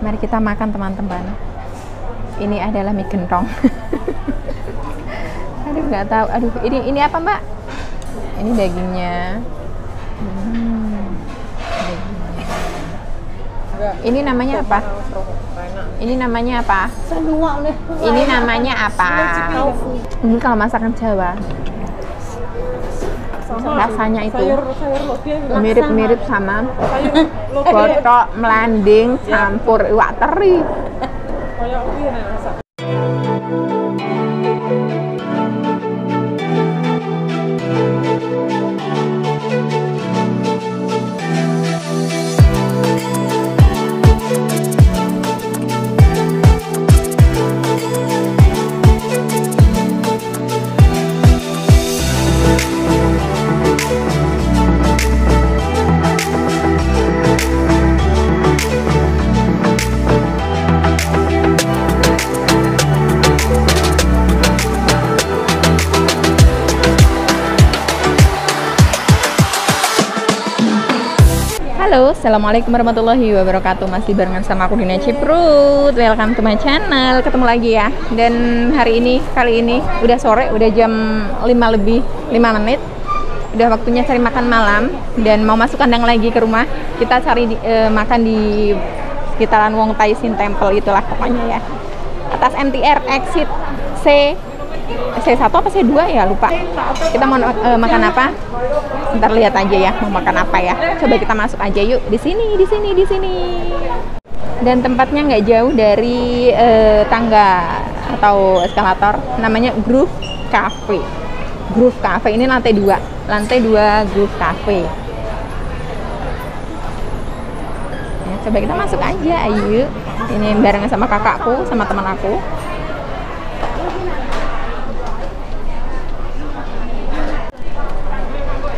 Mari kita makan teman-teman. Ini adalah mie gentong. Aduh nggak tahu. Aduh ini ini apa mbak? Ini dagingnya. Hmm, dagingnya. Ini namanya apa? Ini namanya apa? Ini namanya apa? Ini kalau masakan Jawa. Rasanya itu mirip-mirip sama botok melanding campur iwak teri. Halo, Assalamualaikum warahmatullahi wabarakatuh. Masih barengan sama aku Dina Ciprut. Welcome to my channel. Ketemu lagi ya. Dan hari ini, kali ini Udah sore, udah jam 5 lebih 5 menit. Udah waktunya cari makan malam. Dan mau masuk kandang lagi ke rumah. Kita cari di, eh, makan di sekitaran Wong Tai Sin Temple itulah pokoknya ya. Atas MTR exit C C1 apa C2 ya? Lupa. Kita mau eh, makan apa? Ntar lihat aja ya mau makan apa ya. Coba kita masuk aja yuk. Di sini di sini di sini. Dan tempatnya nggak jauh dari eh, tangga atau eskalator. Namanya Groove Cafe. Groove Cafe. Ini lantai dua. Lantai dua Groove Cafe. Ya, coba kita masuk aja. Ayo. Ini barengan sama kakakku sama teman aku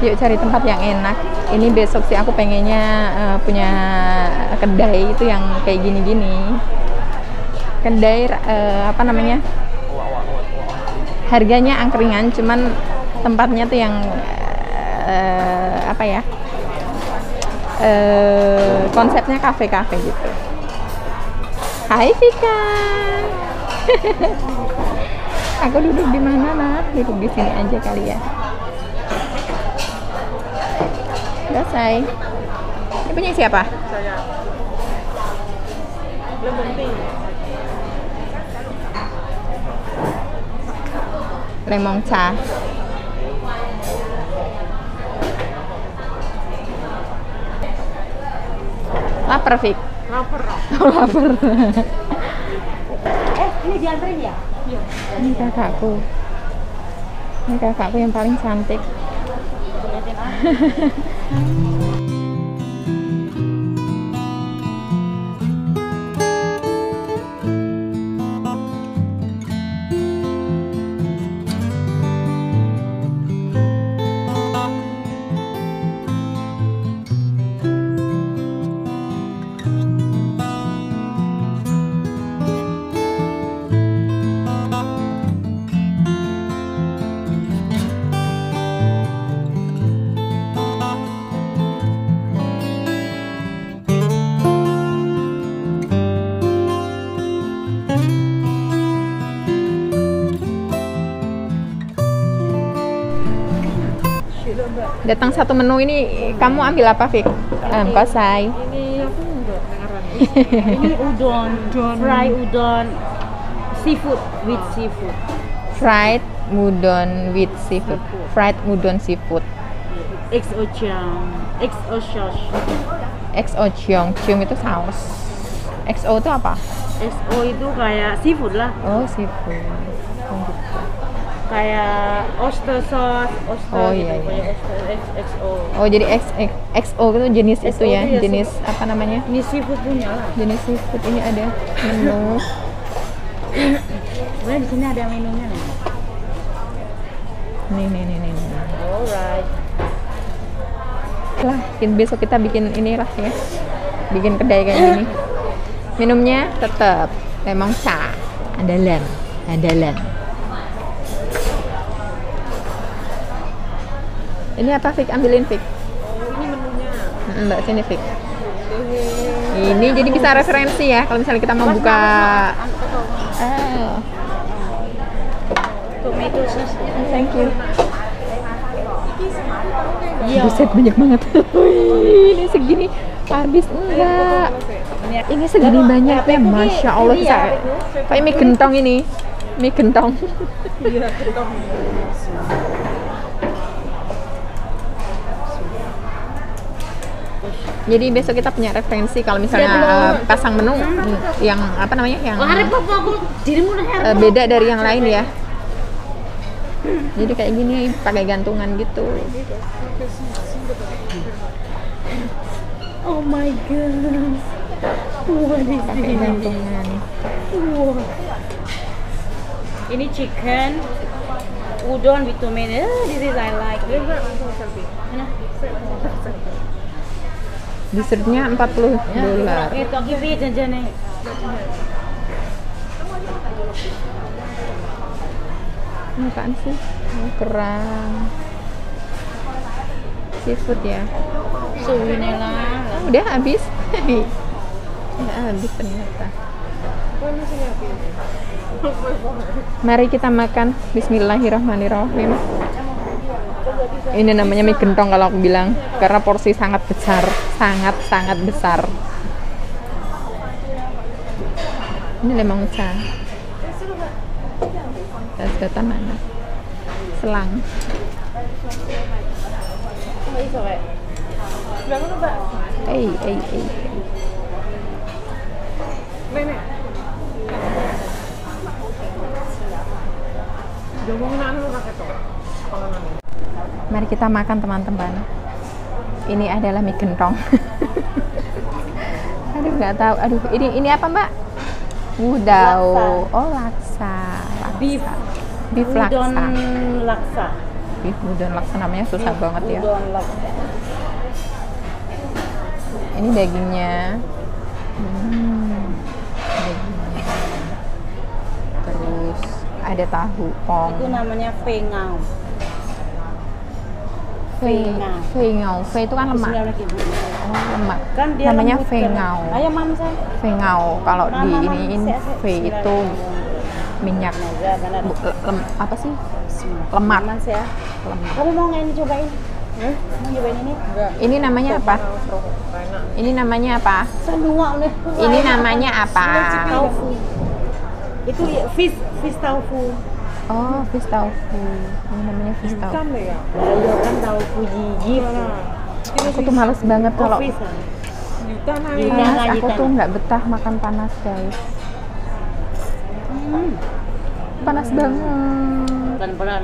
yuk cari tempat yang enak. Ini besok sih aku pengennya uh, punya kedai itu yang kayak gini-gini. Kedai uh, apa namanya? Harganya angkringan cuman tempatnya tuh yang uh, apa ya? Uh, konsepnya kafe-kafe gitu. Hai Vika. Aku duduk di mana nak duduk di sini aja kali ya selesai. Ini punya siapa? saya. Belum penting lemon cha. Lapar Fik. Lapar. Lapar. Eh, ini dianterin ya? ini kakakku. Ini kakakku yang paling cantik Thank you. Datang satu menu ini kamu ambil apa Fik? Um, kosai ini aku enggak Ini udon, fry udon, seafood with seafood. fried udon with seafood fried udon seafood XO chang, XO sauce. XO ciong ciong itu saus XO itu apa? XO itu kayak seafood lah, oh seafood. Kayak oyster sauce, oyster Oh, gitu, iya, iya. XO. oh jadi X, X- XO itu jenis itu XO ya itu ya, jenis apa namanya Ini seafood punya lah. jenis seafood ini ada menu Sebenarnya di sini ada menunya nih. nih nih nih nih. Alright. lah besok kita bikin inilah ya bikin kedai kayak gini minumnya tetap lemon cha andalan andalan ini apa Fik ambilin Fik ini menunya mbak sini Fik. Ini jadi bisa referensi ya kalau misalnya kita mau buka. Oh, Tomato sauce. thank you. Iya. Buset banyak banget. Ini segini habis enggak? Ini segini banyaknya, masya Allah bisa kayak mie gentong ini, mie gentong. Iya, gentong. Jadi besok kita punya referensi kalau misalnya eh, pasang menu yang apa namanya yang eh, beda dari yang lain ya. Jadi kayak gini pakai gantungan gitu. Oh my god. What is Pakai this? gantungan. Wow. Ini chicken, udon with tomato. Ah, This is I like. Dessertnya 40 dolar. Ini apaan sih? Oh, kerang. Seafood ya. Suwinela. Oh, udah habis. udah habis ternyata. Mari kita makan. Bismillahirrahmanirrahim. Ini namanya mie gentong kalau aku bilang karena porsi sangat besar, sangat sangat besar. Ini lemang uca. Sedotan mana? Selang. Eh, eh, eh. Kita makan teman-teman. Ini adalah mie gentong. aduh nggak tahu. Aduh ini ini apa mbak? Udau. Oh laksa. laksa. Beef. Beef Udon laksa. laksa. Beef udon laksa namanya susah banget ya. Laksa. Ini dagingnya. Hmm, dagingnya. Terus ada tahu pong. Itu namanya fengau. Fengau. fengau. Fei itu kan lemak. Oh, lemak. Kan dia namanya lembut kan. Ayo mam saya. Fengau. Kalau di iniin saya- Fei itu minyak benar. bu- lem- apa sih lemak. Lemak Kamu mau nggak ini cobain? Mau cobain ini? Enggak. ini namanya apa ini namanya apa ini namanya apa. Itu ya, fish fish taufu. Oh fish tofu ini namanya fish tofu deh ya. Ayo kan taufu gigi. Aku tuh males banget kalau Iya. panas Tanah, aku tuh nggak betah makan panas guys Hmm. panas banget Pelan-pelan.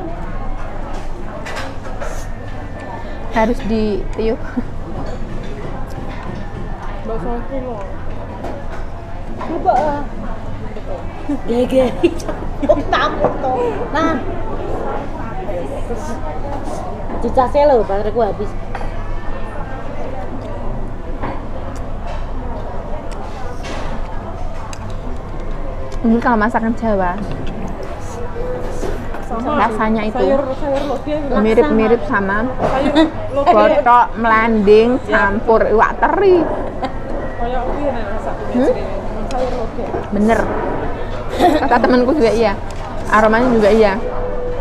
harus di tiup bakso kilo. Coba ah. Gege. Oh, takut tuh. Nah. Dicasnya loh, bateraiku habis. ini kalau masakan Jawa Sama. rasanya itu Sayur sayur lodeh. mirip-mirip sama botok melanding campur iwak teri ya Hmm? sini. Sayur lodeh. bener kata temanku juga iya aromanya juga iya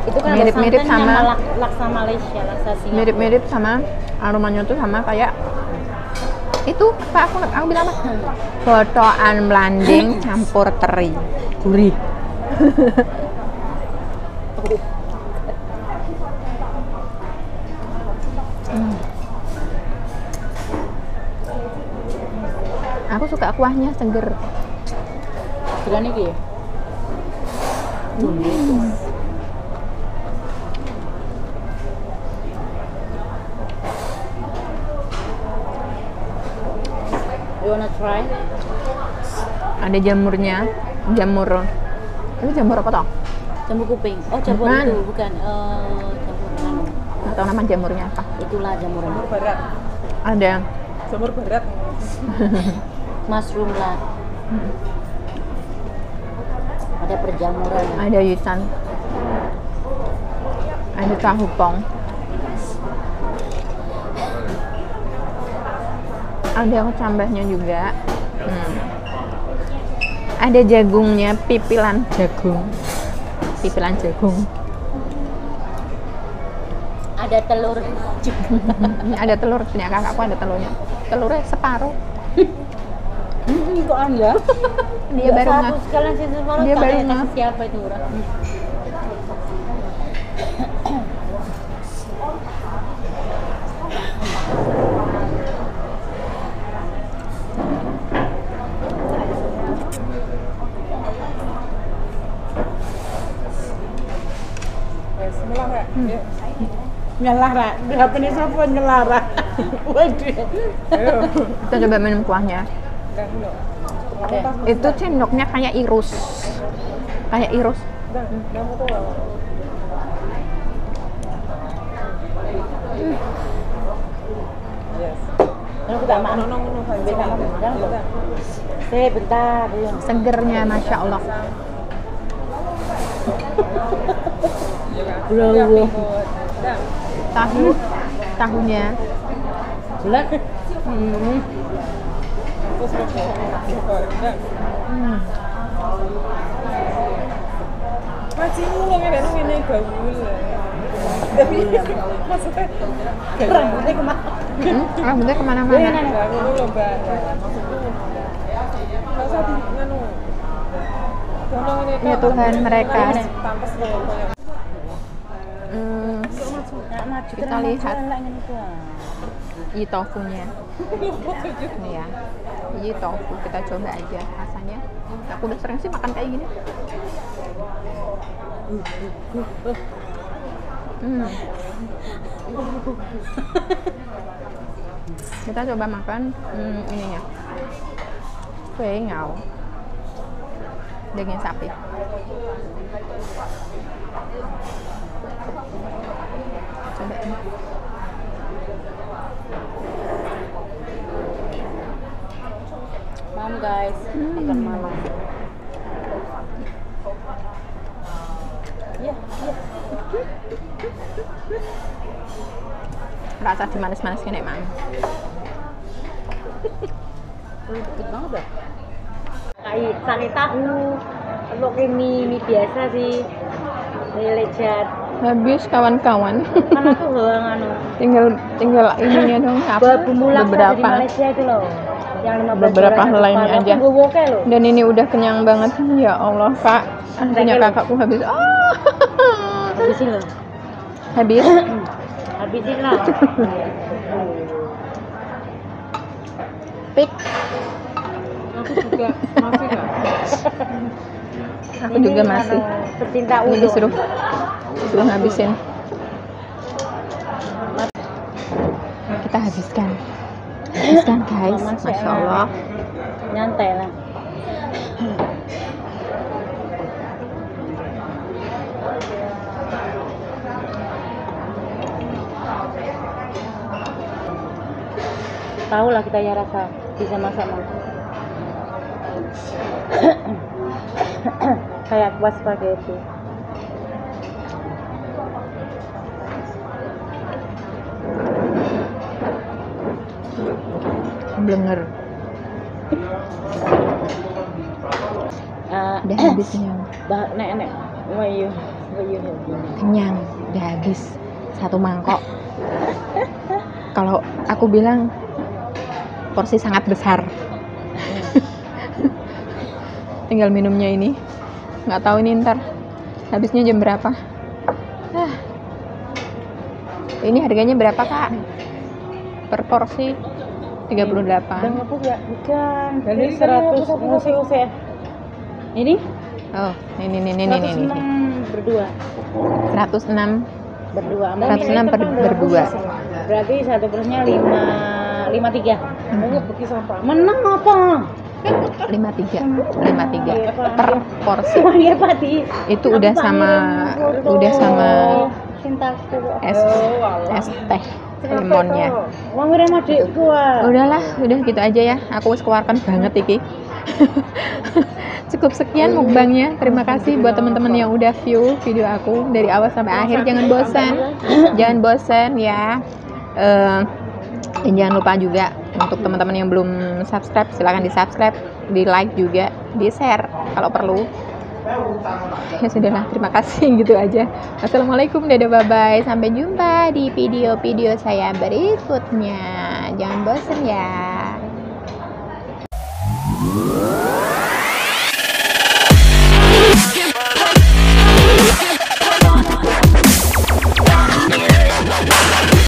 Itu kan Mirip-mirip sama- sama lak- laksa Malaysia, laksa Singapura. mirip-mirip sama aromanya tuh sama kayak itu apa aku aku bilang apa botokan melanding campur teri gurih Hmm. Aku suka kuahnya seger. Bulan ini ya? You wanna try? Ada jamurnya, jamur. Itu jamur apa toh? Jamur kuping. Oh, jamur Bukan. itu bukan. Eh, jamur anu. Nggak tahu nama jamurnya apa. Itulah jamur anu. Jamur barat. Ada. Jamur barat. Mushroom lah. Ada perjamuran. Ada yutan. Ada tahu pong. Ada kecambahnya juga. Hmm. Ada jagungnya, pipilan jagung. Pipilan jagung. Ada telur. Ini ada telur, punya kakakku ada telurnya. Telurnya separuh. Kok anda? Dia baru satu sekalian sih semalam Dia baru kasih siapa itu ya. Hmm. Nyelara, berapa nih siapa nyelara? Waduh. Kita coba minum kuahnya. Oke. Itu sendoknya kayak irus. Kayak irus. Belum. Segernya, masya Allah. Bro, Tahu, tahunya. bulat. Hmm. Hmm. Masih ya, ini gaul. Tapi maksudnya Rambutnya ke mana? Rambutnya ke mana-mana. Enggak, aku dulu mbak. Maksudku, nggak usah di nganu. Tolong ini Ya Tuhan mereka. Hmm, Kita lihat. ngene ku, ah. Ini ya. Ini tofu kita coba aja rasanya. Aku udah sering sih makan kayak gini. Hmm. Kita coba makan hmm, ininya. Kue ngau. Daging sapi. Coba ini. Malam guys, makan malam. Iya, iya. Rasa dimanis-manis kayak mang. Lembut banget ya. Kayak sari tahu. Kalau kayak mie, biasa sih. Mie lezat. Habis kawan-kawan. Kan aku gak nganu. tinggal tinggal ininya dong apa? Beberapa Malaysia itu loh. Yang 15 Beberapa helai paket. aja. Dan ini udah kenyang banget. Ya Allah kak. Ah, punya kakakku habis. Ah. Habisin loh. habis. Habisin lah. pik. Aku juga masih aku juga masih. Pecinta ini udon. disuruh disuruh habisin. Kita habiskan habiskan guys Mama sih, masya Allah Nyantai lah. Tahu lah kita ya rasa bisa masak-masak. Kayak kuah spaghetti. Blenger Ah, udah habis kenyang. Bah nek nek. Wayu wayu kenyang. Udah habis. Satu mangkok. Kalau aku bilang porsi sangat besar. Tinggal minumnya ini. Nggak tahu ini ntar habisnya jam berapa. Ah. ini harganya berapa kak? Per porsi 38 Udah ngepuk ya? Bukan. Dari Dari 100 musik usai. Ini? oh ini ini ini ini ini, ini. 106 berdua. 106 Berdua. 106 per- berdua. Berarti satu persnya 5 53. Kamu pergi sampah. Menang apa? 53 53 per porsi Panggil Pati. itu udah sama udah sama cintaku. es Oh, es teh limonnya Wong ora adikku ah. udahlah udah gitu aja ya. Aku wis keluarkan banget iki. Cukup sekian mukbangnya. Terima kasih buat teman-teman yang udah view video aku dari awal sampai akhir. Jangan bosan. Jangan bosan ya. Eh, dan jangan lupa juga untuk teman-teman yang belum subscribe silahkan di subscribe di like juga di share kalau perlu ya sudahlah terima kasih gitu aja. Assalamualaikum dadah bye bye sampai jumpa di video-video saya berikutnya. Jangan bosen ya